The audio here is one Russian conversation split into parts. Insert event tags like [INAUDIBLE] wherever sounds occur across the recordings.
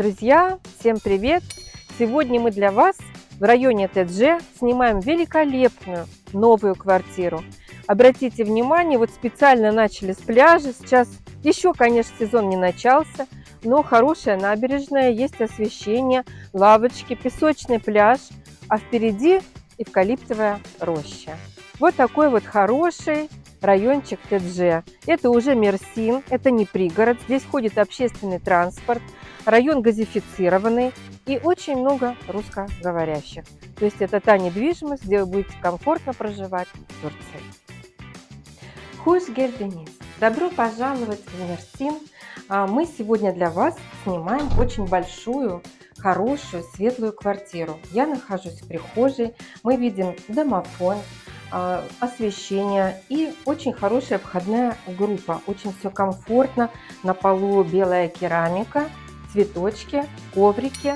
Друзья, всем привет! Сегодня мы для вас в районе ТДЖ снимаем великолепную новую квартиру. Обратите внимание, вот специально начали с пляжа. Сейчас еще, конечно, сезон не начался, но хорошая набережная, есть освещение, лавочки, песочный пляж, а впереди эвкалиптовая роща. Вот такой вот хороший райончик ТДЖ. Это уже Мерсин, это не пригород, здесь ходит общественный транспорт, район газифицированный и очень много русскоговорящих. То есть это та недвижимость, где вы будете комфортно проживать в Турции. Хуш Герденис, добро пожаловать в Мерсин. А мы сегодня для вас снимаем очень большую хорошую светлую квартиру. Я нахожусь в прихожей, мы видим домофон, освещение и очень хорошая входная группа. Очень все комфортно. На полу белая керамика, цветочки, коврики.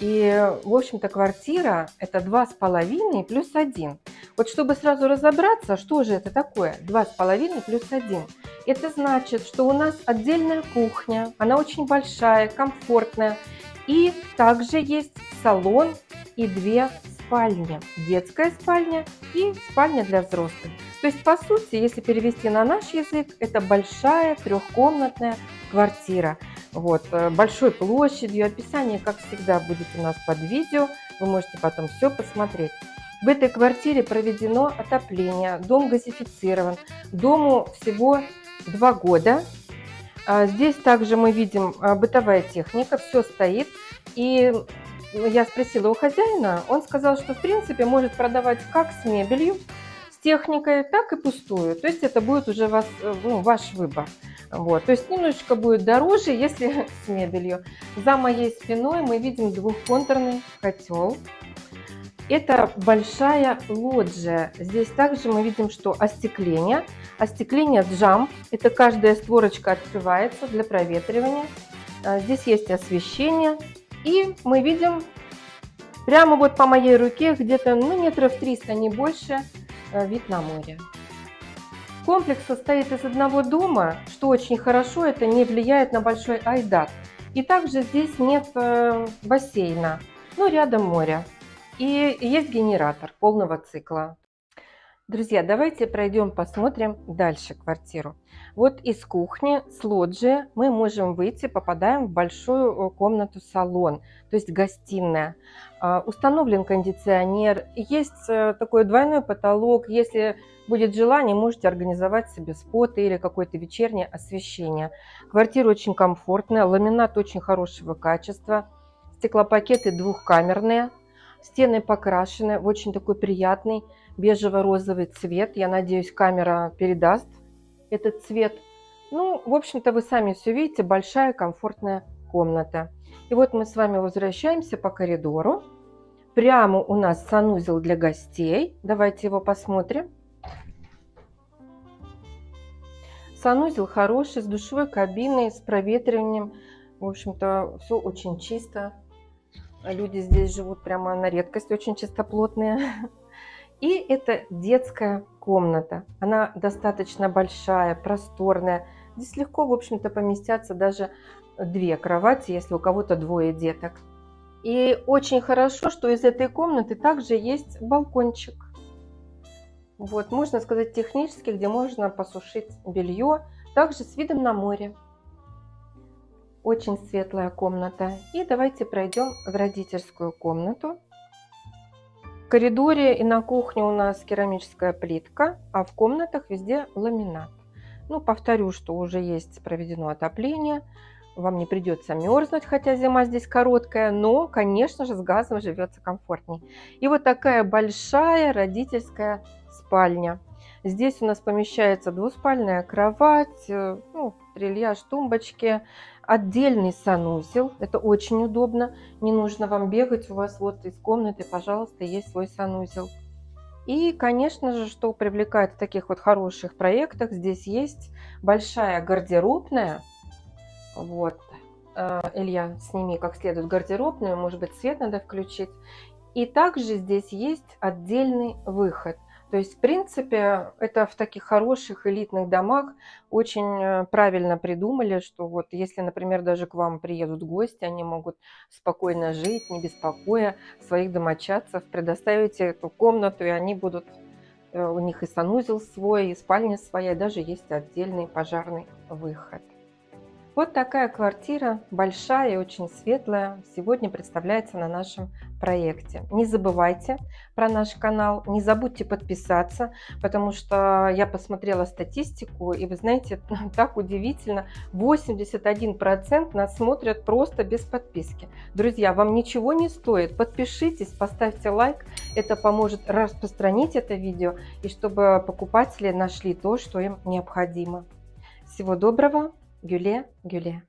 И, в общем-то, квартира это два с половиной плюс один. Вот чтобы сразу разобраться, что же это такое, два с половиной плюс один. Это значит, что у нас отдельная кухня, она очень большая, комфортная. И также есть салон и две спальня, детская спальня и спальня для взрослых. То есть, по сути, если перевести на наш язык, это большая трехкомнатная квартира. Вот, э, большой площадью. Описание, как всегда, будет у нас под видео. Вы можете потом все посмотреть. В этой квартире проведено отопление, дом газифицирован. Дому всего два года. А здесь также мы видим а, бытовая техника, все стоит. И я спросила у хозяина, он сказал, что в принципе может продавать как с мебелью, с техникой, так и пустую. То есть это будет уже вас, э, ну, ваш выбор. Вот. То есть немножечко будет дороже, если [LAUGHS] с мебелью. За моей спиной мы видим двухконтурный котел. Это большая лоджия. Здесь также мы видим, что остекление. Остекление джамп. Это каждая створочка открывается для проветривания. А, здесь есть освещение. И мы видим прямо вот по моей руке, где-то ну, метров 300, не больше, э, вид на море. Комплекс состоит из одного дома, что очень хорошо, это не влияет на большой айдат. И также здесь нет э, бассейна, но рядом море. И есть генератор полного цикла. Друзья, давайте пройдем, посмотрим дальше квартиру. Вот из кухни, с лоджии мы можем выйти, попадаем в большую э, комнату-салон, то есть гостиная. А, установлен кондиционер, есть э, такой двойной потолок. Если будет желание, можете организовать себе споты или какое-то вечернее освещение. Квартира очень комфортная, ламинат очень хорошего качества, стеклопакеты двухкамерные, стены покрашены в очень такой приятный бежево-розовый цвет. Я надеюсь, камера передаст этот цвет. Ну, в общем-то, вы сами все видите, большая комфортная комната. И вот мы с вами возвращаемся по коридору. Прямо у нас санузел для гостей. Давайте его посмотрим. Санузел хороший, с душевой кабиной, с проветриванием. В общем-то, все очень чисто. Люди здесь живут прямо на редкость, очень чистоплотные. [LAUGHS] И это детская комната. Она достаточно большая, просторная. Здесь легко, в общем-то, поместятся даже две кровати, если у кого-то двое деток. И очень хорошо, что из этой комнаты также есть балкончик. Вот, можно сказать, технически, где можно посушить белье, также с видом на море. Очень светлая комната. И давайте пройдем в родительскую комнату коридоре и на кухне у нас керамическая плитка, а в комнатах везде ламинат. Ну, повторю, что уже есть проведено отопление. Вам не придется мерзнуть, хотя зима здесь короткая, но, конечно же, с газом живется комфортней. И вот такая большая родительская спальня. Здесь у нас помещается двуспальная кровать, э, ну, трильяж, тумбочки, отдельный санузел. Это очень удобно. Не нужно вам бегать. У вас вот из комнаты, пожалуйста, есть свой санузел. И, конечно же, что привлекает в таких вот хороших проектах, здесь есть большая гардеробная. Вот. Э, Илья, сними как следует гардеробную, может быть, свет надо включить. И также здесь есть отдельный выход. То есть, в принципе, это в таких хороших элитных домах очень э, правильно придумали, что вот если, например, даже к вам приедут гости, они могут спокойно жить, не беспокоя своих домочадцев, предоставите эту комнату, и они будут, э, у них и санузел свой, и спальня своя, и даже есть отдельный пожарный выход. Вот такая квартира, большая и очень светлая, сегодня представляется на нашем проекте. Не забывайте про наш канал, не забудьте подписаться, потому что я посмотрела статистику, и вы знаете, [LAUGHS] так удивительно, 81% нас смотрят просто без подписки. Друзья, вам ничего не стоит, подпишитесь, поставьте лайк, это поможет распространить это видео, и чтобы покупатели нашли то, что им необходимо. Всего доброго! Güle güle.